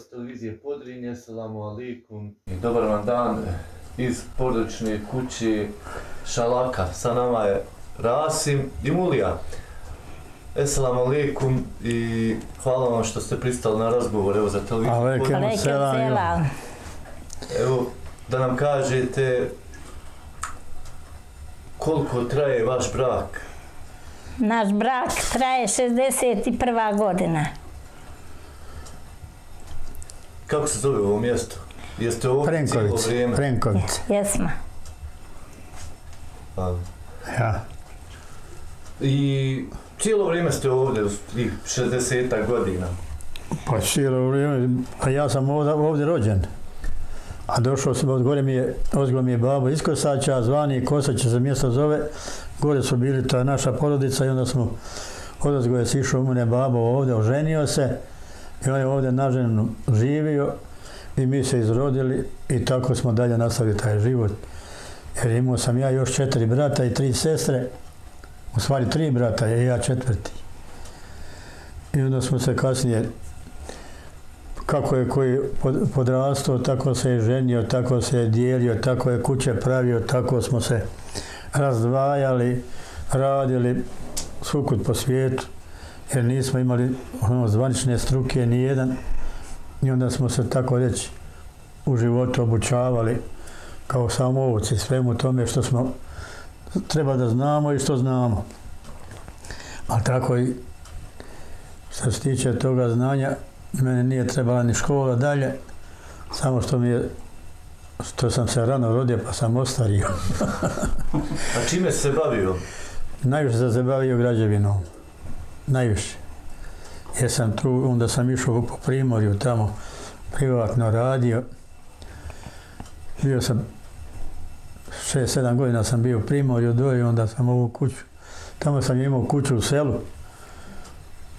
Gledalci televizije Podrinje, salamu alaikum. Dobar vam dan iz porodične kuće Šalaka. Sa nama je Rasim i Mulija. Esselamu alaikum i hvala vam što ste pristali na razgovor evo, za televiziju Alaikum selam. Evo, da nam kažete koliko traje vaš brak. Naš brak traje 61. godina. Kako se zove ovo mjesto? Jeste ovdje cijelo vrijeme? Prenković. Jesmo. Pa, Ja. I cijelo vrijeme ste ovdje, u tih 60 godina. Pa cijelo vrijeme, a ja sam ovdje, ovdje rođen. A došao sam, od gore mi je, ozgo mi je babo iz Kosaća, zvani Kosać se mjesto zove. Gore su bili, to je naša porodica i onda smo, odozgo je sišao u mene babo ovdje, oženio se. I on je ovdje naženu živio i mi se izrodili i tako smo dalje nastavili taj život. Jer imao sam ja još četiri brata i tri sestre, u stvari tri brata i ja četvrti. I onda smo se kasnije, kako je koji podrastao, tako se je ženio, tako se je dijelio, tako je kuće pravio, tako smo se razdvajali, radili svukut po svijetu, jer nismo imali ono, zvanične struke ni jedan. I onda smo se tako reći u životu obučavali kao samovoci svemu tome što smo treba da znamo i što znamo. Ali tako i što se tiče toga znanja, meni nije trebala ni škola dalje, samo što mi je što sam se rano rodio pa sam ostario. A čime se bavio? Najviše sam se bavio građevinom. Najviše. Ja sam tu, onda sam išao po Primorju tamo, privatno radio. Bio sam, 6-7 godina sam bio u Primorju dole i onda sam ovu kuću. Tamo sam imao kuću u selu.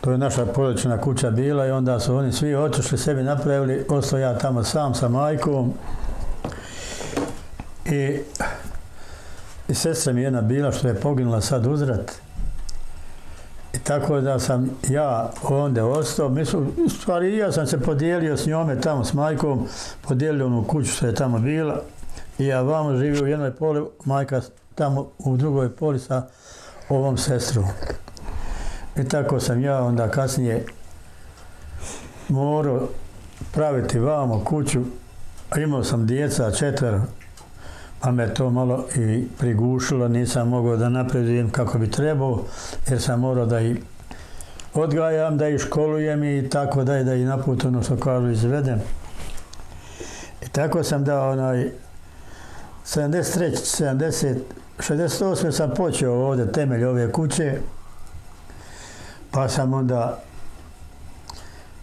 To je naša porodična kuća bila i onda su oni svi otišli, sebi napravili, ostao ja tamo sam sa majkom. I i sestra mi je jedna bila što je poginula sad uzrat. I tako da sam ja onda ostao, mislim, u stvari ja sam se podijelio s njome tamo s majkom, podijelio onu kuću što je tamo bila. I ja vamo živio u jednoj poli, majka tamo u drugoj poli sa ovom sestrom. I tako sam ja onda kasnije morao praviti vamo kuću, a imao sam djeca četvero, pa me to malo i prigušilo, nisam mogao da napredujem kako bi trebao, jer sam morao da i odgajam, da i školujem i tako da i da i naput, ono što kažu izvedem. I tako sam da onaj 73, 70, 68 sam počeo ovdje temelj ove kuće, pa sam onda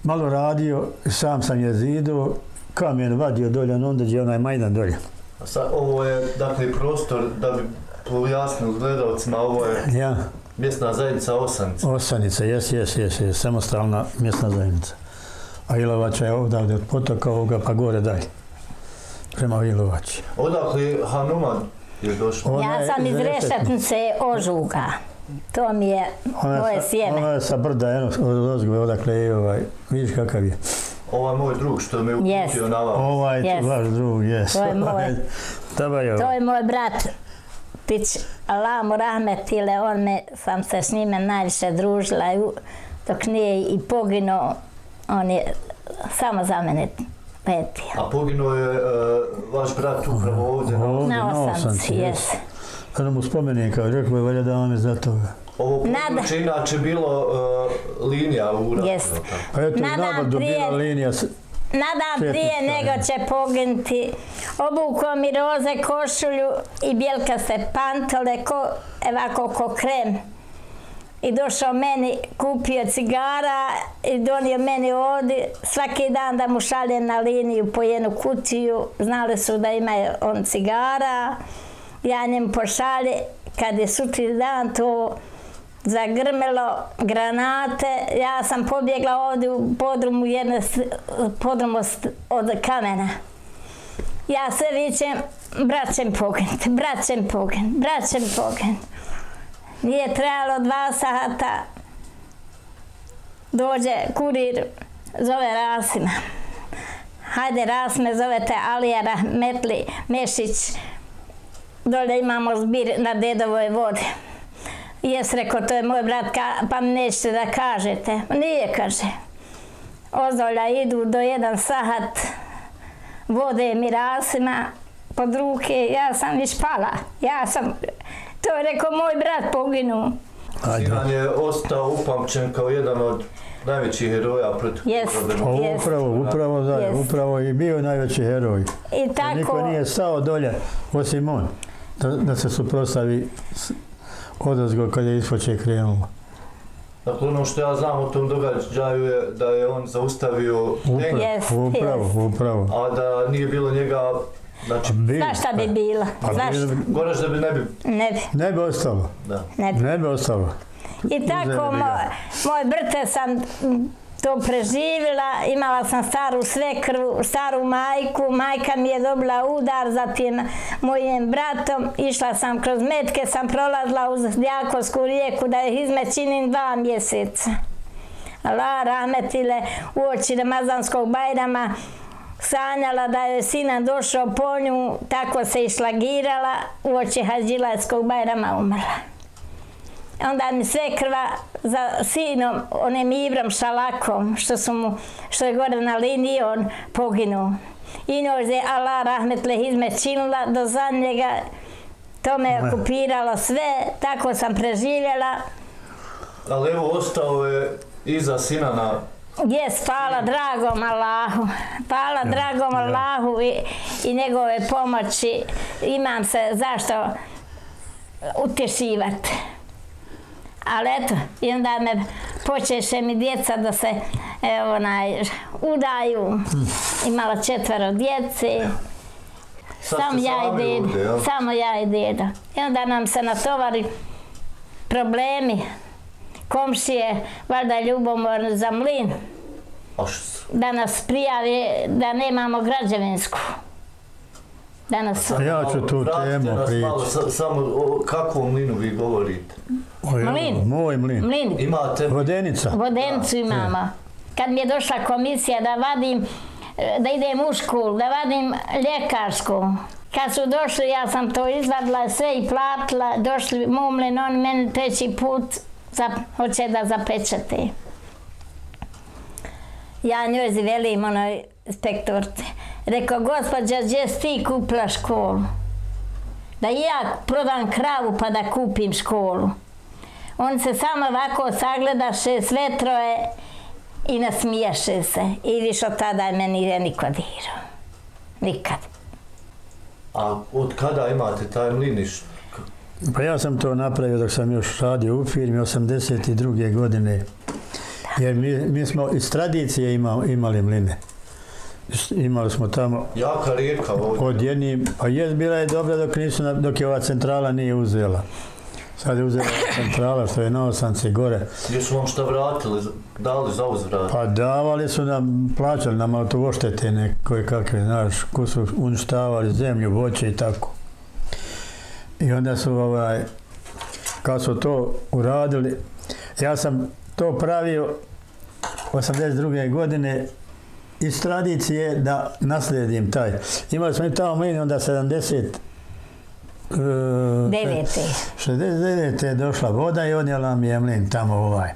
malo radio, sam sam je zidu, kamen vadio dolje, onda je onaj majdan dolje. Sa, ovo je, dakle, prostor, da bi pojasnili gledalcima, ovo je Ja, mjesna zajednica Osanica. Osanica, jes, jes, jes, jes, samostalna mjesna zajednica. A Ilovača je ovdje od potoka ovoga pa gore dalje. Prema Ilovači. Odakle je Hanuman je došao? Ona Ja sam iz Rešetnice. Ožuga. To mi je moje sa- sjeme. Ona je sa brda, eno, od Ozgove, odakle je ovaj, vidiš kakav je. Ovaj moj drug što me uputio Jest. na vas. Ovaj, Jest. vaš drug, jes. To je moj. Dobar je To je moj brat Pić Alamu Rahmetile, on me, sam se s njime najviše družila i dok nije i poginuo, on je samo za mene petio. A poginuo je uh, vaš brat upravo ovdje. na- Ovdje, Na osamci, jes. Kada mu spomenika, rekao je, valja da vam je za toga. Ovo Nada. područje inače bilo uh, linija u ratu. Jest. jel tako? Pa eto, Na dan znamo da prije- bila linija, s- Na dan prije nego će poginuti, obukao mi roze košulju i bjelkaste pantole, ko, evako ko krem. I došao meni, kupio cigara i donio meni ovdje svaki dan da mu šaljem na liniju po jednu kutiju. Znali su da ima on cigara. Ja njemu pošalje. Kad je sutri dan to zagrmelo granate, ja sam pobjegla ovdje u podrumu jedne podrumu od kamena. Ja se vićem, braćem će braćem poginuti, braćem će. Nije trebalo dva sata. Dođe kurir zove Rasima. Hajde Rasme, zovete Alija Rahmetli Mešić. Dolje imamo zbir na dedovoj vodi. Jes rekao, to je moj brat, ka, pa mi nećete da kažete. Nije, kaže. Ozdolja idu do jedan sahat, vode mi Rasima pod ruke, ja sam već pala. Ja sam, to je rekao, moj brat poginuo. Ajde. Sinan je ostao upamćen kao jedan od najvećih heroja protiv ugrobenog. Pa Jest. upravo, upravo, da, Jest. upravo i bio najveći heroj. I tako... Niko nije stao dolje, osim on, da, da se suprostavi odozgo kad je ispoče krenulo. Dakle, ono što ja znam o tom događaju je da je on zaustavio Upravo, Jest, upravo, jest. upravo. a da nije bilo njega, znači, Bil, Znaš šta bi bilo? Pa Znaš? goraš da bi ne bi, Ne bi, Ne bi ostalo, da. ne bi. ne bi ostalo. I tako, moj, moj brte sam to preživjela, imala sam staru svekru, staru majku, majka mi je dobila udar, zatim mojim bratom, išla sam kroz metke, sam prolazila uz Djakovsku rijeku da je izmećinim dva mjeseca. Allah rahmetile u oči Ramazanskog bajrama sanjala da je sinan došao po nju, tako se išlagirala, u oči Hađilajskog bajrama umrla. Onda mi sve krva za sinom, onim Ibrom Šalakom, što, su mu, što je gore na liniji, on poginuo. I njoj je Allah rahmetle izmečinila do zadnjega, to me je okupiralo sve, tako sam preživjela. Ali evo, ostao je iza Sinana Jes, hvala dragom Allahu. Hvala dragom ja. Allahu i, i njegove pomoći. Imam se zašto utješivati. Ali eto, i onda me počeše mi djeca da se evo, onaj, udaju. Imala četvero djece. Samo ste ja i deda. Samo ja i deda. I onda nam se natovari problemi. Komšije, valjda ljubomorni za mlin, da nas prijave da nemamo građevinsku. Da nas... A ja ću tu temu pričati. sa- samo o kakvom mlinu vi govorite. Mlin. Moj mlin. Mlin, Imate, Vodenica. vodenicu imamo. Kad mi je došla komisija da vadim, da idem u školu, da vadim ljekarsku. Kad su došli, ja sam to izvadila sve i platila. Došli mumlin, on meni treći put za, hoće da zapečate. Ja njoj velim onoj inspektorci. Rekao, gospođa, gdje si ti kupila školu? Da ja prodam kravu pa da kupim školu. On se samo ovako sagledaše sve troje i nasmijaše se. I više od tada je meni nije niko dirao. Nikad. a od kada imate taj mliniš? Pa ja sam to napravio dok sam još radio u firmi 82. godine. Jer mi, mi smo iz tradicije ima, imali mline. Imali smo tamo Jaka rijeka ovdje. od jedni, pa je bila je dobra dok, nisu, dok je ova centrala nije uzela. Sad je uzela centrala što je na Osanci gore. Gdje su vam šta vratili, dali za uzvrat? Pa davali su nam, plaćali nam auto oštete koje kakve, znaš, ko su uništavali zemlju, voće i tako. I onda su, ovaj, kad su to uradili, ja sam to pravio 82. godine iz tradicije da naslijedim taj. Imali smo i tamo mlin onda 70 Devete. 69. je došla voda i odnijela mi je mlin tamo ovaj.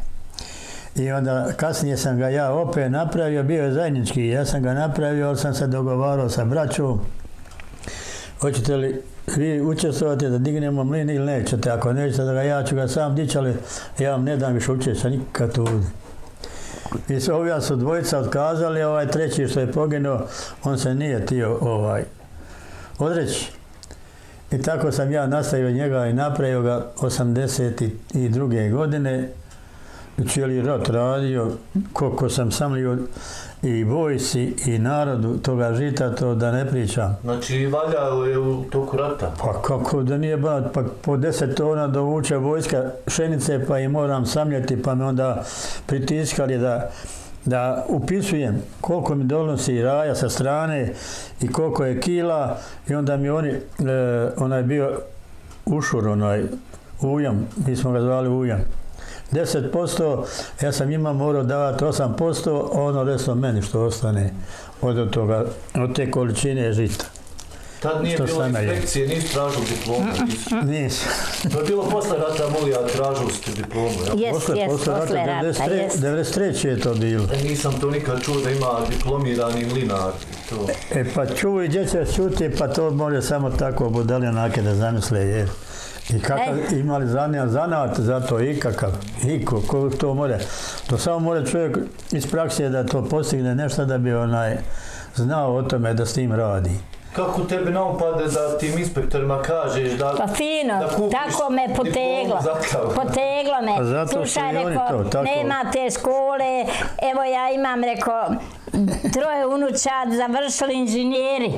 I onda kasnije sam ga ja opet napravio, bio je zajednički, ja sam ga napravio, ali sam se dogovarao sa braćom. Hoćete li vi učestvovati da dignemo mlin ili nećete? Ako nećete da ga ja ću ga sam dići, ali ja vam ne dam više učešća nikad tu. I sve ovdje su dvojica otkazali, ovaj treći što je poginuo, on se nije tio ovaj, odreći. I tako sam ja nastavio njega i napravio ga 82. godine. I Cijeli rot radio, koliko sam samlio i vojsi i narodu toga žita, to da ne pričam. Znači, valjao je u toku rata. Pa kako da nije ba, pa po deset tona dovuče vojska šenice pa i moram samljati pa me onda pritiskali da, da upisujem koliko mi donosi raja sa strane i koliko je kila i onda mi oni, e, onaj bio ušur, onaj ujam, mi smo ga zvali ujam. 10%, ja sam njima morao davati 8%, ono resno meni što ostane od, toga, od te količine žita. Tad nije bilo je? inspekcije, nisi tražio diplomu. nisi. Nisam. To je bilo posle rata, Mulija, tražili ste diplomu, jel? Jes, Posle, jes, posle posle rata, rata, 93, jes. 93 je to bilo. E, nisam to nikad čuo da ima diplomirani mlinar. i To. E pa čuj, djeca čuti, pa to može samo tako budaljanake da zamisle, jer. I kakav, Ej. imali zanijat zanat za to i kakav, i ko, ko to more. To samo mora čovjek iz prakse da to postigne nešto da bi onaj znao o tome da s tim radi. Kako tebi naupade da tim inspektorima kažeš da... Pa fino, da kupiš tako me poteglo. Poteglo me. Pa zato Slušaj, oni reko, to, tako. nema te škole, evo ja imam, reko, troje unučad završili inženjeri.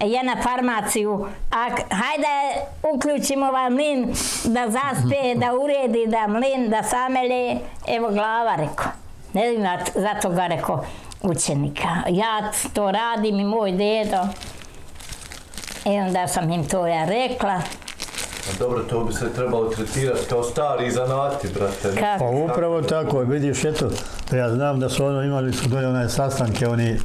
Jedna farmaciju. A hajde uključimo ovaj mlin da zaspe, da uredi, da mlin, da samelje. Evo glava, reko. Ne t- zato ga, reko, učenika. Ja to radim i moj dedo. I onda sam im to ja rekla. Dobro, to bi se trebalo tretirati kao stari zanati, brate. Kako? Pa upravo tako, vidiš, eto, ja znam da su ono imali su dolje one sastanke, oni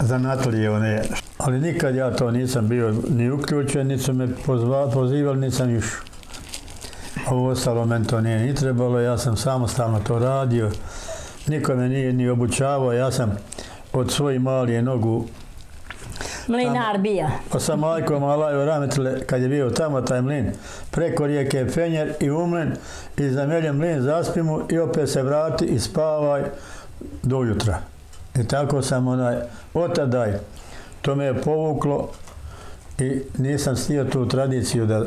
zanatlije, one, ali nikad ja to nisam bio ni uključen, niti su me pozva, pozivali, nisam išao. Ovo ostalo meni to nije ni trebalo, ja sam samostalno to radio, niko me nije ni obučavao, ja sam od svojih malije nogu Mlinar bija. Pa sa majkom Alaju Rametle, kad je bio tamo taj mlin, preko rijeke Fenjer i umlin, i zamelje mlin zaspimu i opet se vrati i spavaj do jutra. I tako sam onaj, otadaj, to me je povuklo i nisam stio tu tradiciju da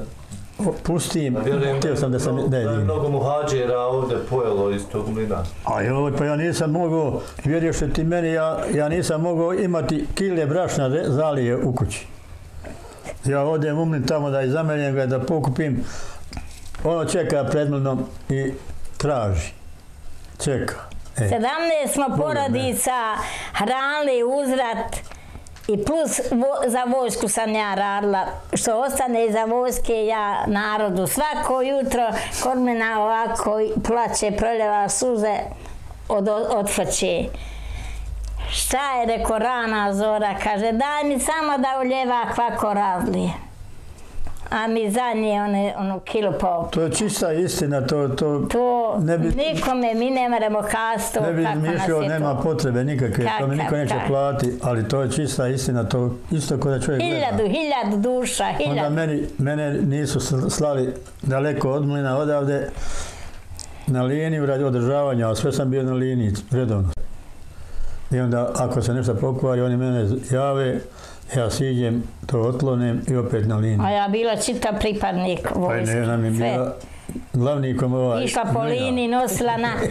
pustim, Vjerujem htio sam da sam mnogo- da mnogo muhađera ovdje pojelo iz tog mlina. A joj, pa ja nisam mogao, vjeruješ li ti meni, ja, ja nisam mogao imati kile brašna zalije u kući. Ja odem umlim tamo da izameljem ga, da pokupim, ono čeka pred mnom i traži. Čeka. E, 17 smo porodica hranili uzrat i plus vo, za vojsku sam ja radila. Što ostane za vojske ja narodu. Svako jutro kod mena ovako plaće, proljeva suze od, od faće. Šta je reko rana zora? Kaže daj mi samo da uljeva kvako razlije. A mi zadnje one, onu kilu po to je čista istina, to, to To Ne bi- nikome mi ne moramo kasto ne bi izmišljao, je nema to. potrebe nikakve, to mi niko neće kakav. plati, ali to je čista istina, to isto kod da čovjek gleda. Hiljadu, hiljadu duša, Onda hiljadu. meni, mene nisu sl- slali daleko od mlina odavde na liniju radi održavanja, a sve sam bio na liniji redovno. I onda ako se nešto pokvari, oni mene jave, ja siđem, to otlonem i opet na liniju. A ja bila čita pripadnik Pa vojske. ne, nam je sve. bila glavnikom ovaj... Išla po liniji, nosila na...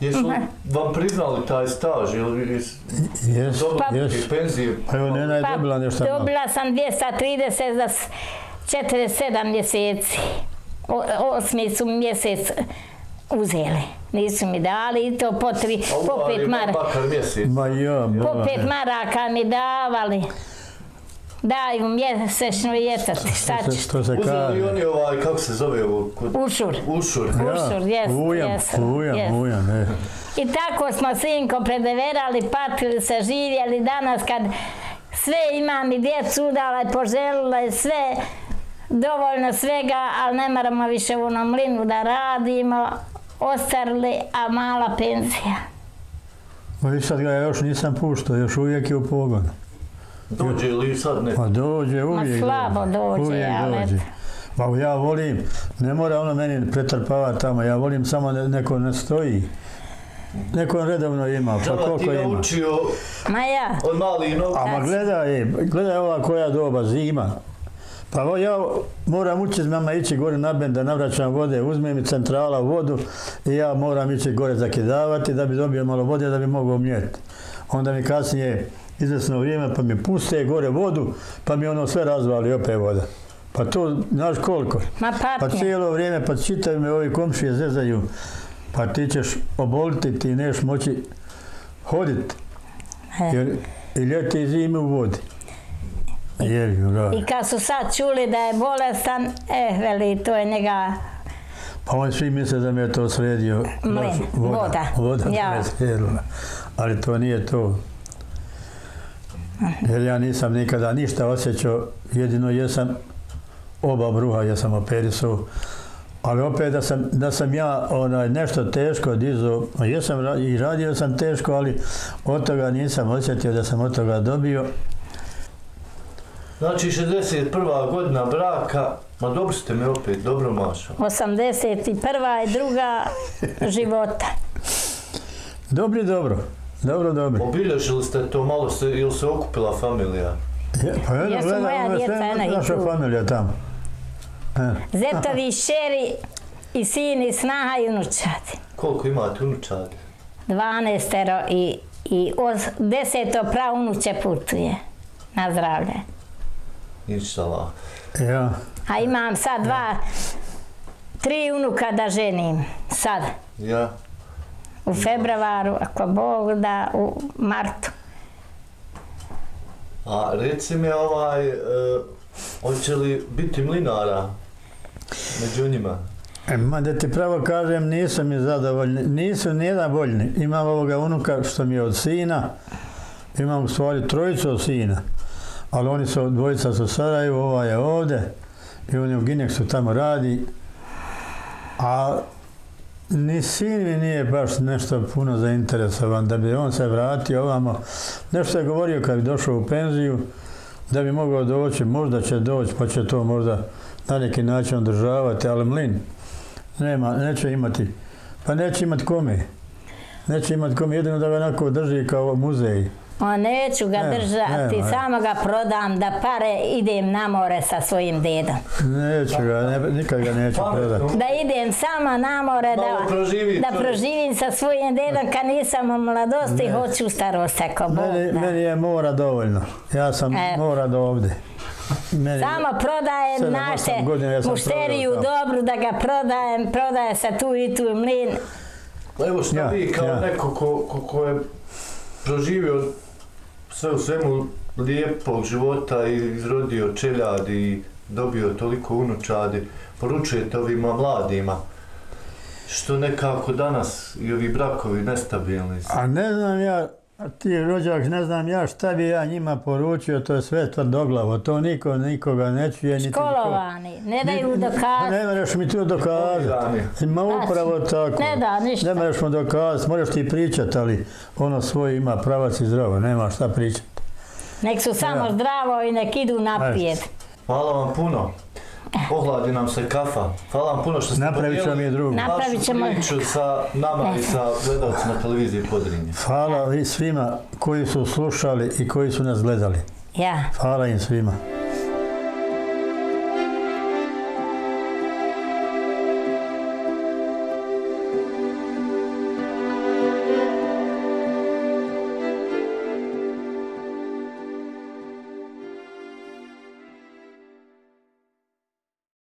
Jesu vam priznali taj staž ili jes, i penzije? Pa evo, Nena je Pa, dobila nešto malo. dobila sam 230 za s- 47 mjeseci. O, osmi su mjesec uzeli. Nisu mi dali i to po, tri, po pet maraka. Ma ja, Po ma, pet maraka mi davali. Daju mjesečno jetati, šta to, ćeš? se- to se Uzeli kaže. oni ovaj, kako se zove ovo, kod Ušur. Ušur. Ušur, jes, ujam, jes, ujam, jes. ujam, e. I tako smo sinko predeverali, patili se, živjeli danas kad sve imam i djecu udala i poželila i sve, dovoljno svega, ali ne moramo više u onom mlinu da radimo, ostarili, a mala penzija. Ma vi sad ga ja još nisam puštao, još uvijek je u pogonu. Dođe li sad ne? Pa dođe uvijek. slabo dođe, uvijek ali dođe. Pa ja volim, ne mora ono meni pretrpavati tamo, ja volim samo da neko ne stoji. Neko redovno ima, pa koliko ima. Ma ja, od malih nogu. A ma gledaj, gledaj ova koja doba, zima. Pa ja moram ući s mama ići gore na ben da navraćam vode, uzme mi centrala vodu i ja moram ići gore zakidavati da bi dobio malo vode da bi mogao mjeti. Onda mi kasnije izvesno vrijeme pa mi puste gore vodu pa mi ono sve razvali opet voda. Pa to, znaš koliko? ma Pa cijelo vrijeme, pa čitaju me ovi komšije zezaju, pa ti ćeš oboliti, ti neš moći hoditi. E. Jer i ljeti i zime u vodi. Jevi, I kad su sad čuli da je bolestan, eh, veli, to je njega Pa oni svi misle da me je to sredio Mlin, voda. voda Ja. me je sredila. Ali to nije to. Jer ja nisam nikada ništa osjećao, jedino jesam oba bruha jesam operisao. Ali opet da sam, da sam ja onaj, nešto teško dizao, jesam i radio sam teško, ali od toga nisam osjetio da sam od toga dobio. Znači 61. godina braka, ma dobro ste me opet, dobro mašao. 81. i druga života. Dobri, dobro. Dobro, dobro. Obilježili ste to malo, se, ili se okupila familija? Je, pa jedno Jesu gledam, moja djeca, sve ena i naša tu. familija tamo. E, Zetovi, šeri i sin i snaha i unučadi. Koliko imate unučadi? 12 i, i os, deseto praunuće putuje na zdravlje. Inšala. ja, A imam sad dva, tri unuka da ženim. Sad, Ja? u februaru, ako Bog da, u martu. A reci mi ovaj, e, hoće li biti mlinara među njima? E, Ma da ti pravo kažem, nisu mi zadovoljni, nisu nijedan voljni. Imam ovoga unuka što mi je od sina, imam u stvari trojicu od sina, ali oni su, dvojica su Sarajevo, ova je ovde i on je u Gineksu tamo radi, a ni sin mi nije baš nešto puno zainteresovan da bi on se vratio ovamo. Nešto je govorio kad bi došao u penziju, da bi mogao doći, možda će doći pa će to možda na neki način održavati, ali mlin nema, neće imati, pa neće imati kome. Neće imati kome, jedino da ga onako drži kao muzej. O, neću ga držati, samo ga prodam da pare idem na more sa svojim dedom. Neću ga, ne, nikad ga neću predati. Da idem sama na more, da, proživi da proživim sa svojim dedom kad nisam u mladosti, hoću u starosti, ako Bog Meni, da. meni je mora dovoljno. Ja sam E. mora do ovde. Meni, Samo prodajem naše ja mušteriju prodao dobru da ga prodajem, prodaje se tu i tu mlin. Evo što Ja, vi kao ja. neko ko, ko, ko je proživio sve u svemu lijepog života i izrodio čeljad i dobio toliko unučadi, poručujete ovima mladima što nekako danas i ovi brakovi nestabilni su. a ne znam ja, a ti rođak, ne znam ja šta bi ja njima poručio, to je sve tvrdoglavo. To niko nikoga ne čuje. Niti Školovani, ne daju Pa dokaz. ne možeš mi tu dokazati. Ma upravo tako. Ne da, ništa. Ne možeš mu dokazati, možeš ti pričati, ali ono svoje ima pravac i zdravo, nema šta pričati. Nek su samo Ja. zdravo i nek idu naprijed. Hvala vam puno. Ohladi nam se kafa. Hvala vam puno što ste Napravit ćemo mi drugu. Na- Napravit ćemo- priču sa nama i sa gledalcima televizije Podrinje. Hvala i svima koji su slušali i koji su nas gledali. Ja. Hvala im svima.